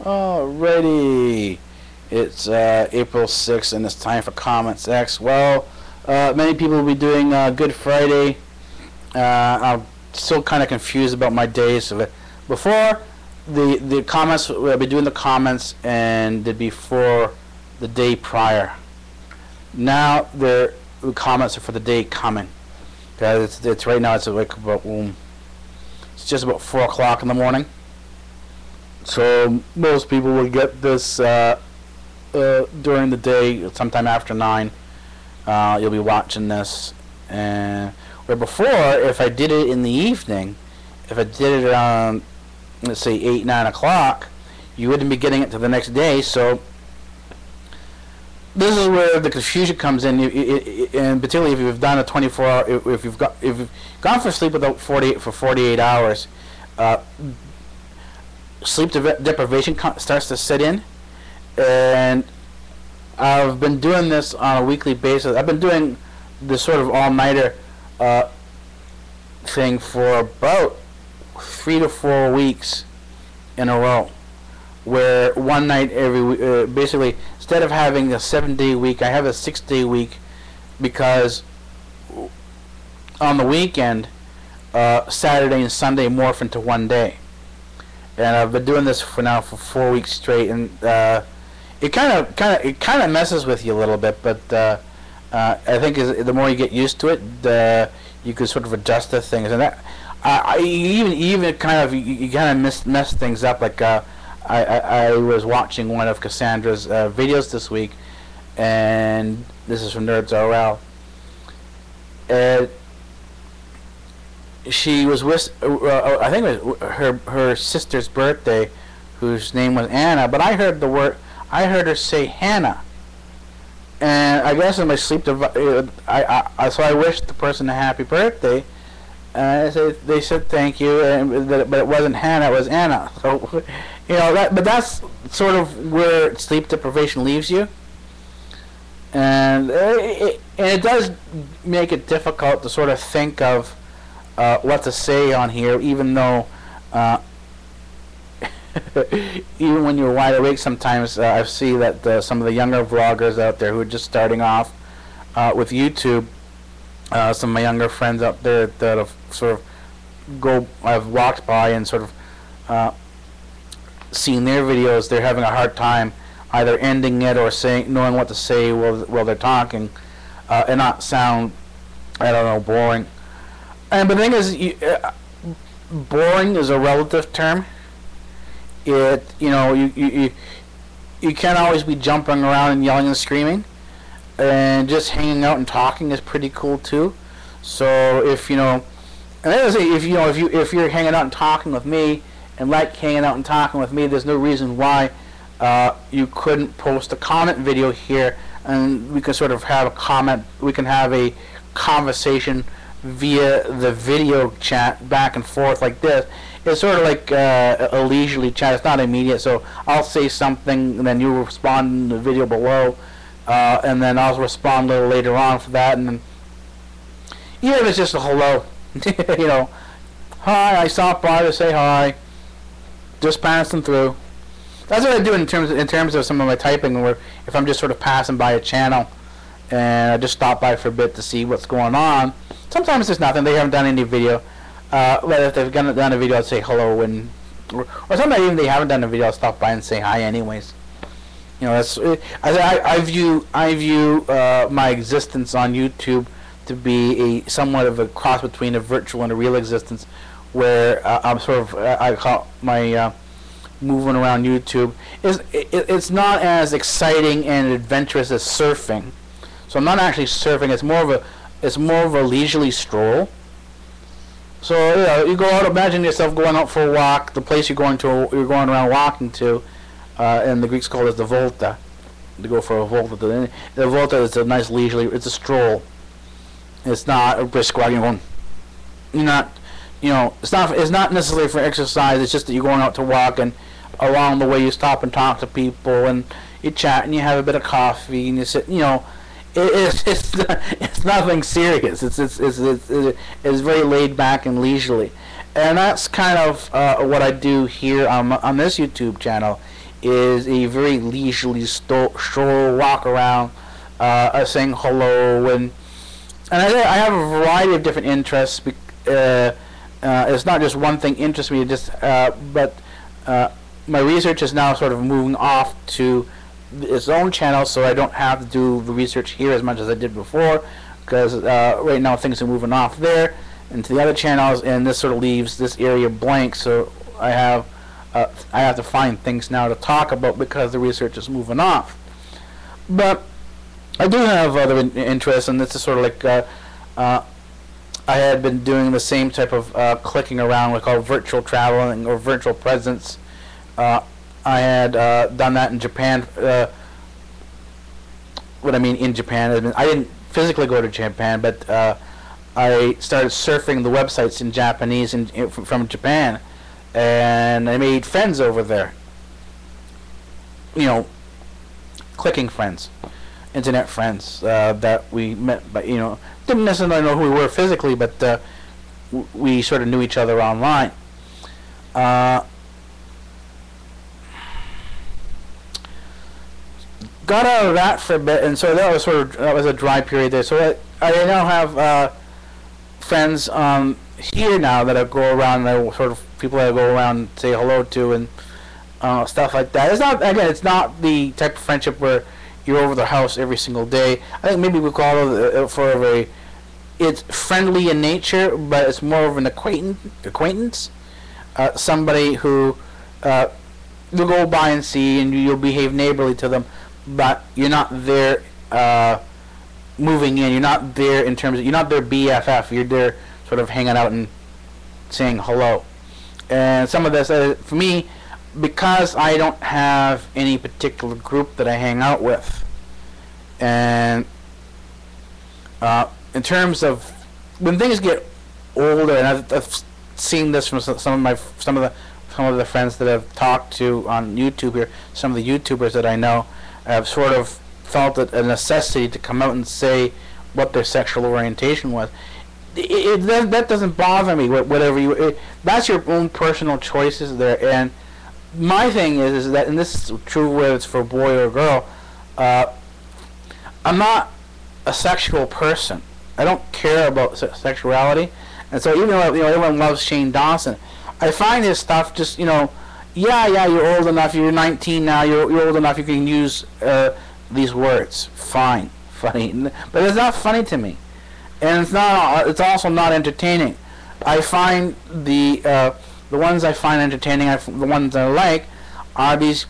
Alrighty. It's uh, April 6th and it's time for Comments X. Well, uh, many people will be doing uh, Good Friday. Uh, I'm still kind of confused about my days. Before, the, the comments, I'll be doing the comments and they'd the day prior. Now, the comments are for the day coming. Because it's, it's right now, it's like about, um, it's just about 4 o'clock in the morning. So most people will get this uh, uh, during the day, sometime after nine. Uh, you'll be watching this, and where before, if I did it in the evening, if I did it around, let's say eight, nine o'clock, you wouldn't be getting it to the next day. So this is where the confusion comes in, and particularly if you've done a 24 hour, if you've got if you've gone for sleep without 48 for 48 hours. Uh, sleep deprivation starts to set in, and I've been doing this on a weekly basis. I've been doing this sort of all-nighter uh, thing for about three to four weeks in a row, where one night every uh, basically instead of having a seven-day week, I have a six-day week because on the weekend, uh, Saturday and Sunday morph into one day and I've been doing this for now for four weeks straight, and uh, it kind of kind of it kind of messes with you a little bit, but uh, uh, I think the more you get used to it, the you can sort of adjust the things, and that I, I even even kind of you, you kind of mess mess things up. Like uh, I, I, I was watching one of Cassandra's uh, videos this week, and this is from NerdzRL. And she was with, uh, uh, I think it was her her sister's birthday, whose name was Anna. But I heard the word, I heard her say Hannah. And I guess in my sleep, uh, I, I, so I wished the person a happy birthday. And I said, they said thank you, and but it wasn't Hannah, it was Anna. So, you know, that, but that's sort of where sleep deprivation leaves you. And it, and it does make it difficult to sort of think of uh, what to say on here, even though uh, even when you're wide awake, sometimes uh, I see that uh, some of the younger vloggers out there who are just starting off uh, with YouTube, uh, some of my younger friends out there that have sort of go, I've walked by and sort of seen their videos, they're having a hard time either ending it or saying, knowing what to say while, while they're talking, and not sound, I don't know, boring. And the thing is, you, uh, boring is a relative term. It, you know, you, you, you, can't always be jumping around and yelling and screaming. And just hanging out and talking is pretty cool too. So if, you know, and I say, if, you know, if, you, if you're hanging out and talking with me and like hanging out and talking with me, there's no reason why uh, you couldn't post a comment video here and we can sort of have a comment, we can have a conversation via the video chat back and forth like this. It's sort of like uh, a leisurely chat. It's not immediate. So I'll say something, and then you respond in the video below, uh, and then I'll respond a little later on for that. And then, even if it's just a hello, you know, hi, I stopped by to say hi, just passing through. That's what I do in terms of, in terms of some of my typing, where if I'm just sort of passing by a channel, and I just stop by for a bit to see what's going on Sometimes there's nothing. They haven't done any video. Uh, but if they've done a video, I'd say hello and or, or sometimes even they haven't done a video, I'll stop by and say hi anyways. You know, that's uh, I, I view I view uh, my existence on YouTube to be a somewhat of a cross between a virtual and a real existence, where uh, I'm sort of uh, I call my uh, moving around YouTube is it, it's not as exciting and adventurous as surfing. So I'm not actually surfing. It's more of a it's more of a leisurely stroll. So you you go out. Imagine yourself going out for a walk. The place you're going to, you're going around walking to, uh, and the Greeks call it the volta. To go for a volta. The, the volta is a nice leisurely. It's a stroll. It's not a brisk walk. You're going. You're not. You know, it's not. It's not necessarily for exercise. It's just that you're going out to walk, and along the way you stop and talk to people, and you chat, and you have a bit of coffee, and you sit. You know it's it's it's nothing serious. It's it's it's it's, it's very laid back and leisurely, and that's kind of uh, what I do here on on this YouTube channel. is a very leisurely stroll, walk around, uh, saying hello, and and I, I have a variety of different interests. Uh, uh, it's not just one thing interests me, just uh, but uh, my research is now sort of moving off to its own channel, so I don't have to do the research here as much as I did before, because uh, right now things are moving off there into the other channels, and this sort of leaves this area blank. So I have uh, I have to find things now to talk about because the research is moving off. But I do have other in- interests, and this is sort of like uh, uh, I had been doing the same type of uh, clicking around, we call virtual traveling or virtual presence. Uh, I had uh, done that in Japan. Uh, what I mean in Japan, I, didn't physically go to Japan, but uh, I started surfing the websites in Japanese in, in, from Japan, and I made friends over there. You know, clicking friends, internet friends uh, that we met, but you know, didn't necessarily know who we were physically, but uh, we sort of knew each other online. Got out of that for a bit, and so that was sort of that was a dry period there. So I, I now have uh, friends um, here now that I go around, and I sort of people that I go around and say hello to, and uh, stuff like that. It's not again, it's not the type of friendship where you're over the house every single day. I think maybe we call it uh, for a very it's friendly in nature, but it's more of an acquaintance. Acquaintance, uh, somebody who uh, you'll go by and see, and you'll behave neighborly to them, but you're not there uh, moving in. You're not there in terms of you're not their BFF. You're there sort of hanging out and saying hello. And some of this, uh, for me, because I don't have any particular group that I hang out with, and uh, in terms of when things get older, and I've, I've seen this from some of my some of the some of the friends that I've talked to on YouTube here, some of the YouTubers that I know have sort of felt it a necessity to come out and say what their sexual orientation was. It, it, that, doesn't bother me. Whatever you, it, that's your own personal choices there. And my thing is, is that, and this is true whether it's for a boy or a girl. Uh, I'm not a sexual person. I don't care about se- sexuality, and so even though you know everyone loves Shane Dawson, I find his stuff just you know, yeah, yeah, you're old enough, you're 19 now, you're, you're old enough, you can use uh, these words. Fine, funny, but it's not funny to me, and it's not. It's also not entertaining. I find the uh, the ones I find entertaining, I the ones I like, are these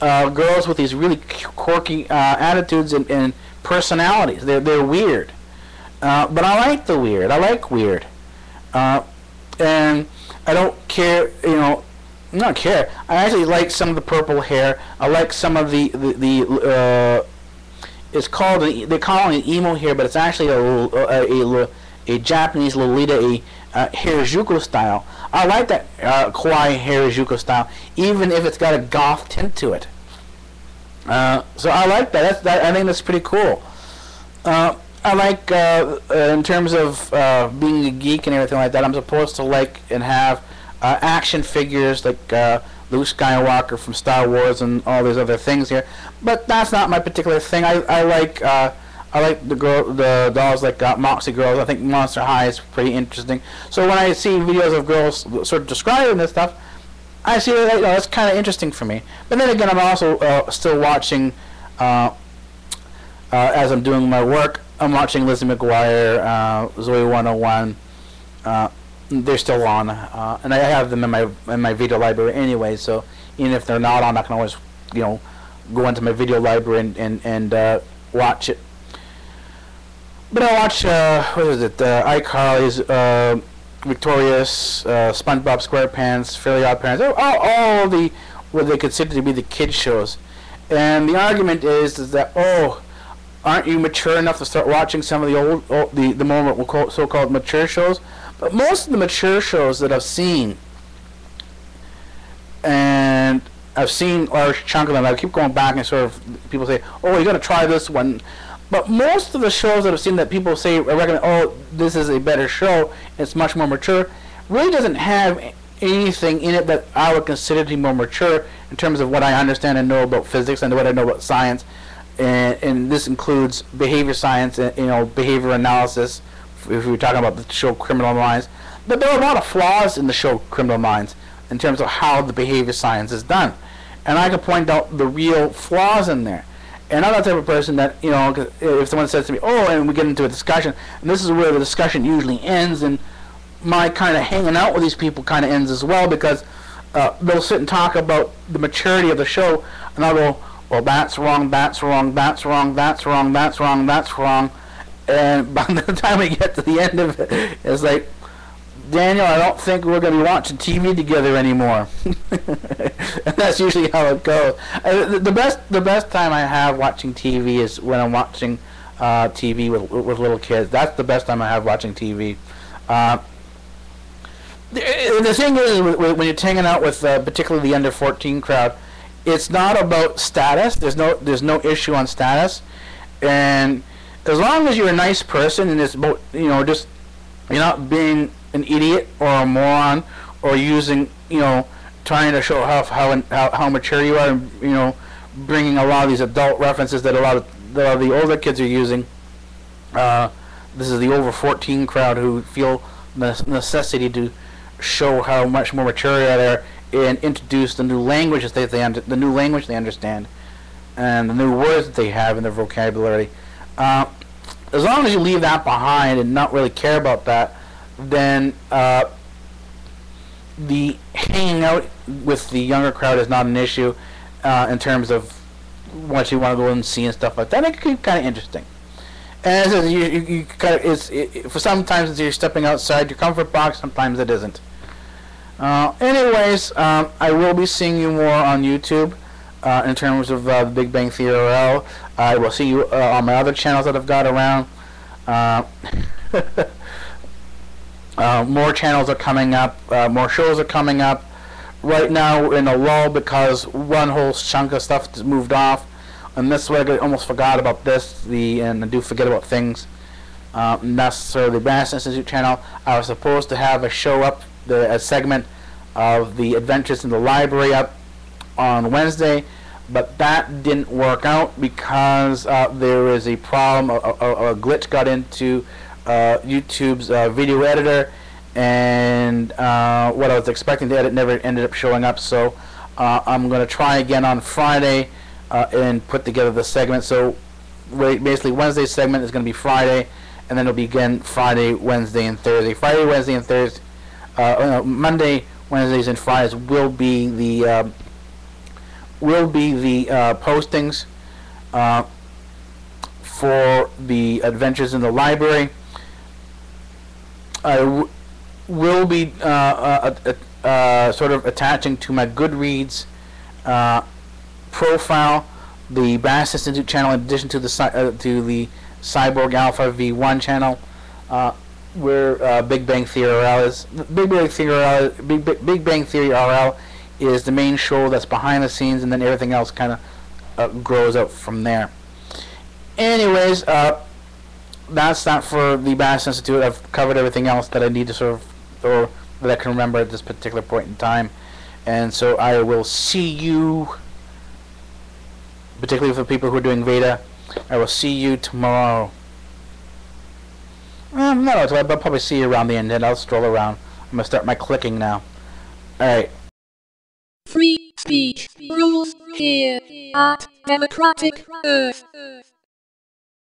uh, girls with these really quirky uh, attitudes and, and personalities. They're they're weird, uh, but I like the weird. I like weird, uh, and I don't care. You know, not care. I actually like some of the purple hair. I like some of the the, the uh, it's called they're calling it emo hair, but it's actually a a, a, a, a Japanese Lolita, a uh, Harajuku style. I like that uh, kawaii Harajuku style, even if it's got a goth tint to it. Uh, so I like that. That's, that. I think that's pretty cool. Uh, I like uh, uh, in terms of uh, being a geek and everything like that. I'm supposed to like and have uh, action figures like uh, Luke Skywalker from Star Wars and all these other things here. But that's not my particular thing. I, I like uh, I like the girl the dolls like uh, Moxie Girls. I think Monster High is pretty interesting. So when I see videos of girls sort of describing this stuff, I see that you know, that's kind of interesting for me. But then again, I'm also uh, still watching uh, uh, as I'm doing my work. I'm watching Lizzie McGuire, uh, Zoe 101. They're still on, uh, and I have them in my in my video library anyway. So even if they're not on, I can always you know go into my video library and and, and uh, watch it. But I watch uh, what is it? Uh, iCarly's, uh, Victorious, uh, SpongeBob SquarePants, Fairly Odd Parents. All, all the what they consider to be the kid shows, and the argument is is that oh aren't you mature enough to start watching some of the old, old the the more so-called mature shows? But most of the mature shows that I've seen, and I've seen a large chunk of them. I keep going back and sort of people say, "Oh, you got to try this one." But most of the shows that I've seen that people say I recommend, "Oh, this is a better show. It's much more mature," really doesn't have anything in it that I would consider to be more mature in terms of what I understand and know about physics and what I know about science. And, and this includes behavior science and you know behavior analysis. If we are talking about the show Criminal Minds, but there are a lot of flaws in the show Criminal Minds in terms of how the behavior science is done, and I can point out the real flaws in there. And I'm that type of person that, you know, if someone says to me, oh, and we get into a discussion, and this is where the discussion usually ends, and my kind of hanging out with these people kind of ends as well because uh, they'll sit and talk about the maturity of the show, and I'll go, well, that's wrong, that's wrong, that's wrong, that's wrong, that's wrong, that's wrong. And by the time we get to the end of it, it's like, Daniel, I don't think we're going to be watching TV together anymore. and that's usually how it goes. The best, the best time I have watching TV is when I'm watching uh, TV with with little kids. That's the best time I have watching TV. Uh, the, the thing is, when you're hanging out with uh, particularly the under 14 crowd, it's not about status. There's no there's no issue on status, and as long as you're a nice person and it's about you know just you're not being an idiot or a moron or using, you know, trying to show how how how, how mature you are, and, you know, bringing a lot of these adult references that a lot of the, the older kids are using. Uh, this is the over 14 crowd who feel the necessity to show how much more mature they are and introduce the new languages that they under, the new language they understand and the new words that they have in their vocabulary. Uh, as long as you leave that behind and not really care about that, then uh, the hanging out with the younger crowd is not an issue uh, in terms of what you want to go and see and stuff like that. It could be kind of interesting. And you, you, you kind of it's it, for sometimes you're stepping outside your comfort box. Sometimes it isn't. Uh, anyways, um, I will be seeing you more on YouTube uh, in terms of uh, the Big Bang Theory I will see you uh, on my other channels that I've got around. Uh, Uh, more channels are coming up. More shows are coming up. Right now we're in a lull because one whole chunk of stuff has moved off. And this way I almost forgot about this. The and I do forget about things. And that's so the Bass Institute channel. I was supposed to have a show up, the a segment of the Adventures in the Library up on Wednesday, but that didn't work out because uh, there is a problem. A, a, a glitch got into uh, YouTube's uh, video editor, and uh, what I was expecting to edit never ended up showing up. So uh, I'm going to try again on Friday uh, and put together the segment. So basically, Wednesday's segment is going to be Friday, and then it'll be again Friday, Wednesday, and Thursday. Friday, Wednesday, and Thursday. Uh, Monday, Wednesdays, and Fridays will be the will be the postings for the Adventures in the Library. I will be uh, uh, uh, uh, sort of attaching to my Goodreads uh, profile the Bass Institute channel in addition to the to the Cyborg Alpha V1 channel where Big Bang Theory RL is. Big Bang Theory RL, Big, Big Bang Theory RL is the main show that's behind the scenes, and then everything else kind of uh, grows out from there. Anyways, uh, that's not for the Bass Institute. I've covered everything else that I need to sort of, or that I can remember at this particular point in time. And so I will see you, particularly for people who are doing VEDA, I will see you tomorrow. Um, no, I'll probably see you around the end, and I'll stroll around. I'm going to start my clicking now. Alright. Free speech rules here at Democratic Earth.